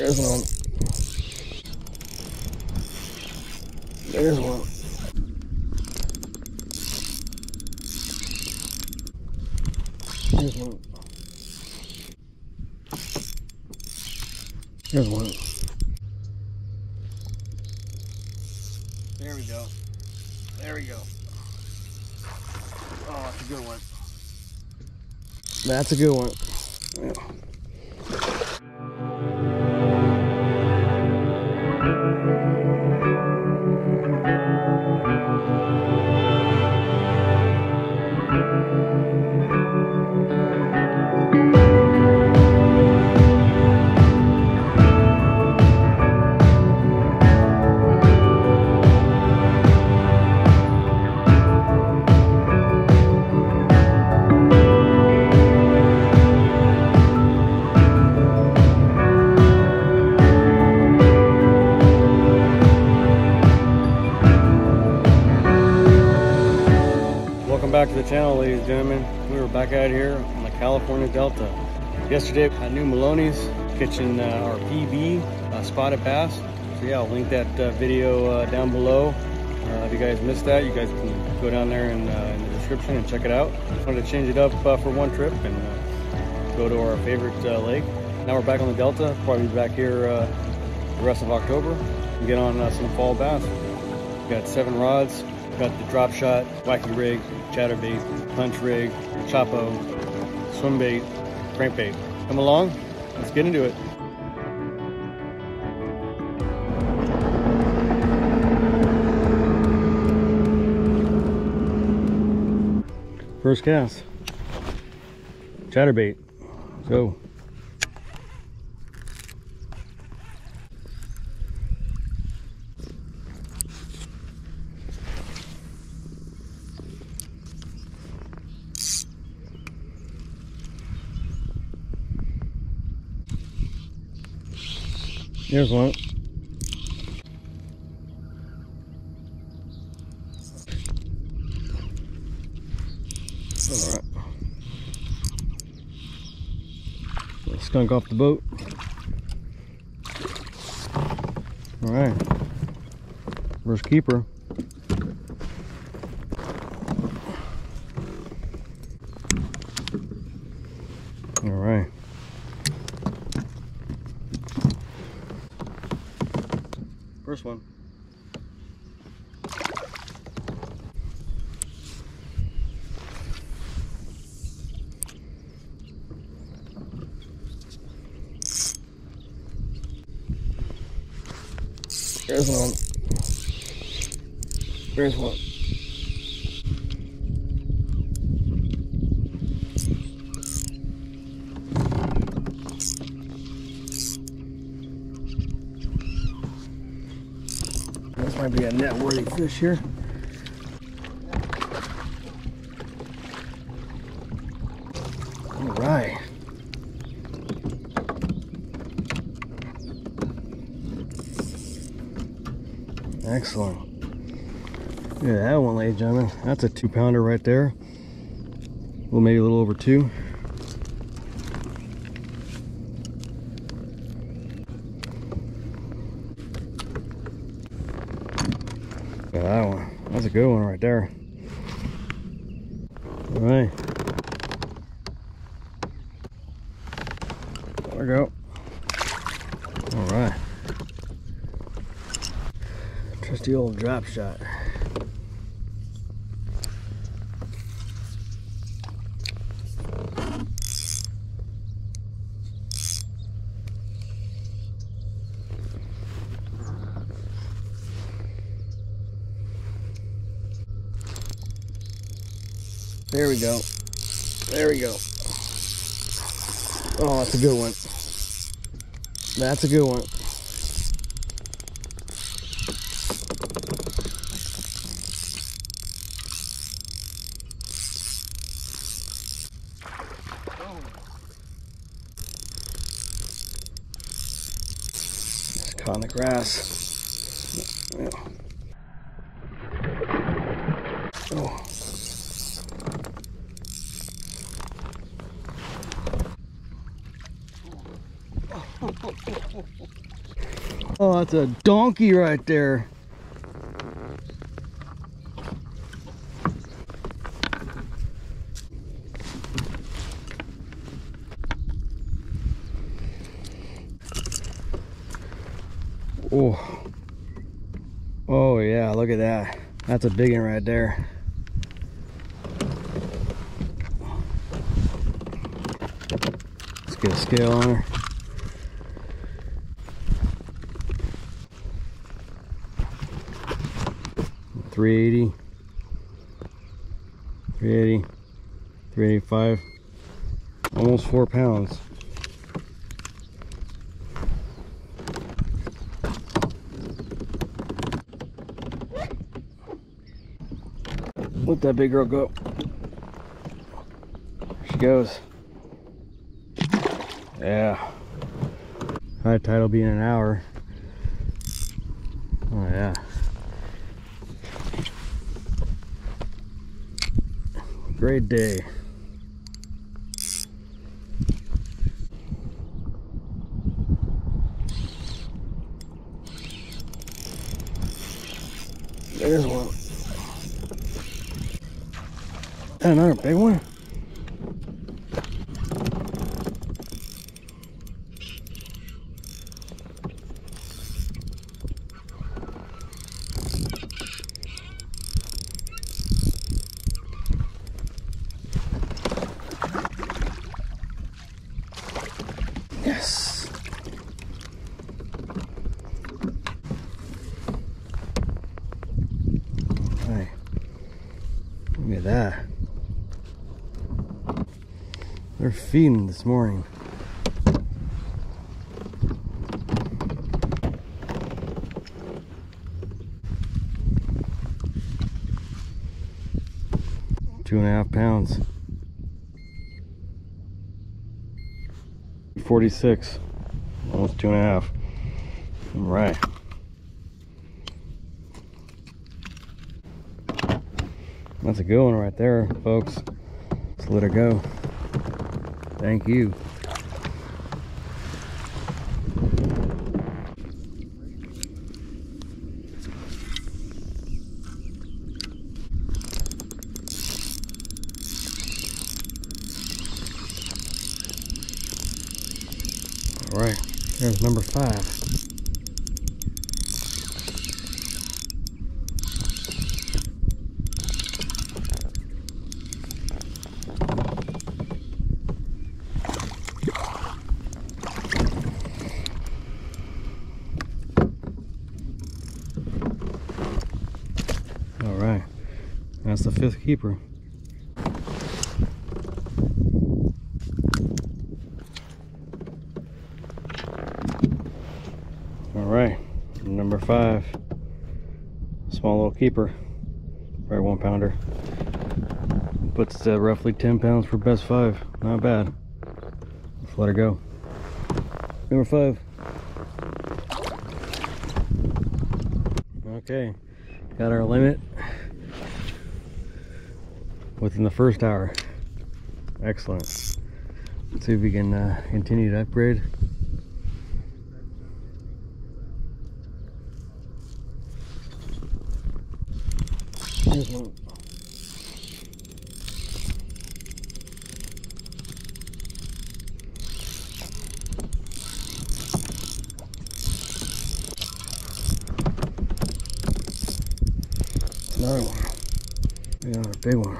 There's one. There's one. There's one. There's one. There we go. There we go. Oh, that's a good one. That's a good one. Yeah. Back to the channel, ladies and gentlemen. We were back out here on the California Delta. Yesterday, at New Melones, catching uh, our PB, uh, spotted bass. So yeah, I'll link that uh, video uh, down below. Uh, if you guys missed that, you guys can go down there in, uh, in the description and check it out. Wanted to change it up for one trip and go to our favorite lake. Now we're back on the Delta. Probably back here the rest of October and get on some fall bass. Got seven rods, got the drop shot, wacky rig, chatterbait, punch rig, chopo, swim bait, crankbait. Come along, let's get into it. First cast, chatterbait. Go. Here's one. All right. Skunk off the boat. All right. First keeper. All right. First one. There's one. There's one. This might be a net worthy fish here. All right. Excellent. Look at that one, ladies and gentlemen. That's a two pounder right there. Well, maybe a little over two. Look at that one. That's a good one right there. All right. There we go. All right. Trusty old drop shot. There we go. There we go. Oh, that's a good one. That's a good one. Caught in the grass. Oh. oh, that's a donkey right there. Oh. Oh yeah, look at that. That's a big one right there. Let's get a scale on her. Three eighty, three eighty, three eighty five, almost four pounds. Let that big girl go. There she goes. Yeah. High tide will be in an hour. Oh yeah. Great day. There's one. Another big one. Yes. Hey, look at that. They're feeding this morning. Two and a half pounds. 46. Almost two and a half. All right. That's a good one right there, folks. Let's let her go. Thank you. All right, there's number five. All right, that's the fifth keeper. All right, number five, small little keeper, right one pounder. Puts uh, roughly 10 pounds for best five, not bad. Let's let her go. Number five. Okay, got our limit within the first hour. Excellent. Let's see if we can uh, continue to upgrade. Another one. Yeah, big one.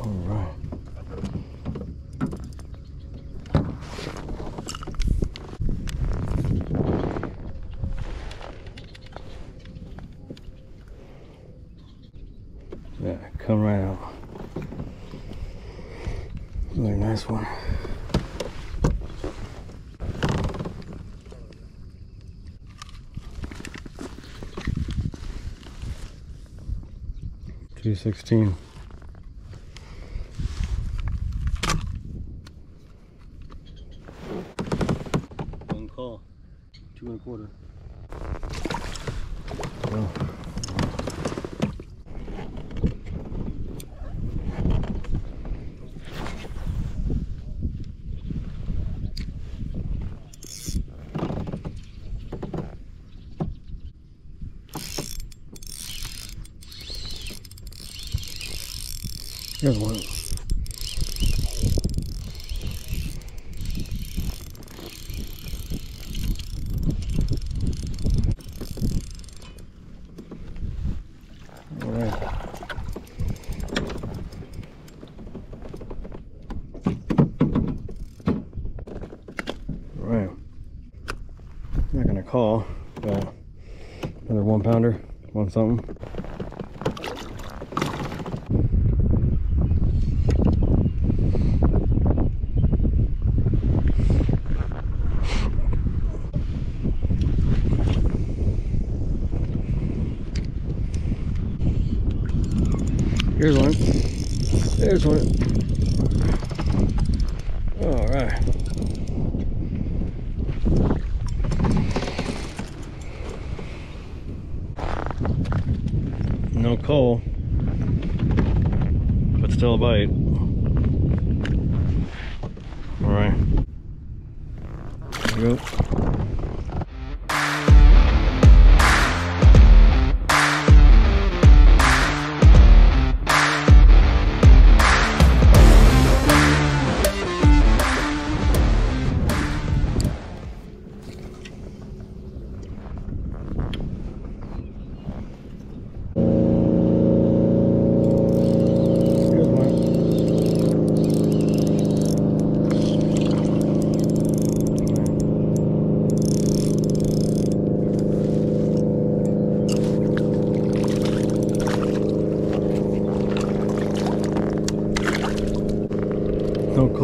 All right. Yeah, come right out. Really nice one. Two sixteen. One cull, two and a quarter. Here's one. Cull, but another one pounder, one something. Here's one. There's one. All right. No cull, but still a bite.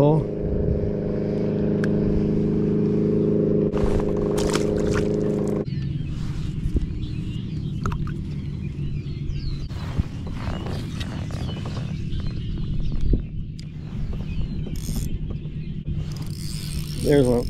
Cull. There's one.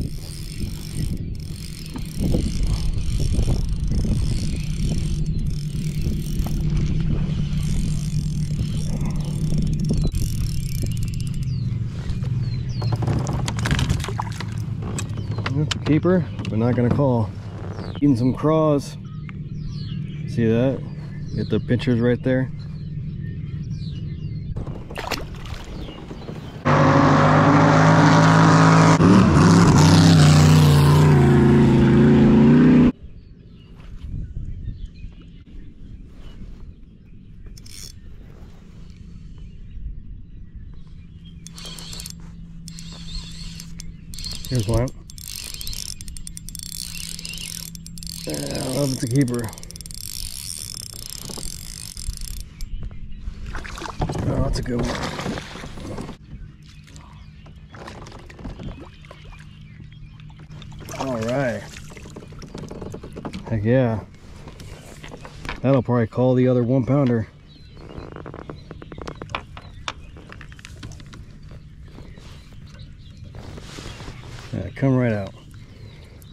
Keeper, but not gonna cull. Eating some craws. See that? Get the pictures right there. Here's one. Yeah, I love it's a keeper. Oh, that's a good one. All right. Heck yeah. That'll probably cull the other one pounder. Yeah, come right out.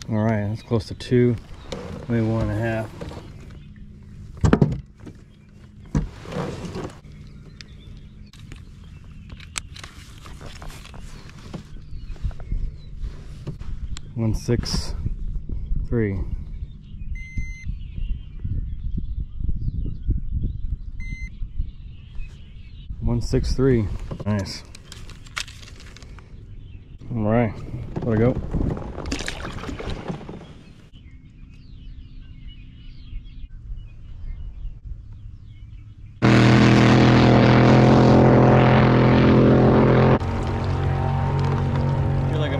All right, that's close to two, maybe one and a half. One six three. One six three. Nice. All right, let it go.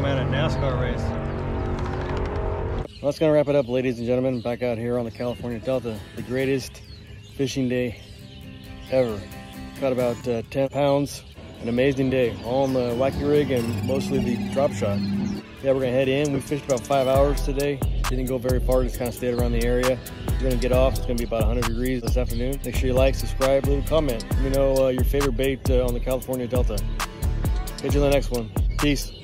At a NASCAR race. Well, that's gonna wrap it up, ladies and gentlemen. Back out here on the California Delta, the greatest fishing day ever. Caught about uh, 10 pounds. An amazing day, all on the wacky rig and mostly the drop shot. Yeah, we're gonna head in. We fished about five hours today. Didn't go very far, just kind of stayed around the area. We're gonna get off. It's gonna be about 100 degrees this afternoon. Make sure you like, subscribe, leave a comment. Let me know uh, your favorite bait uh, on the California Delta. Catch you in the next one. Peace.